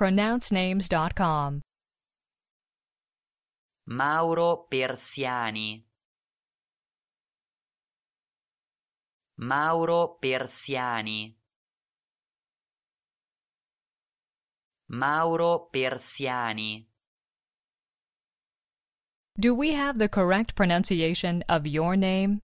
PronounceNames.com. Mauro Persiani. Mauro Persiani. Mauro Persiani. Do we have the correct pronunciation of your name?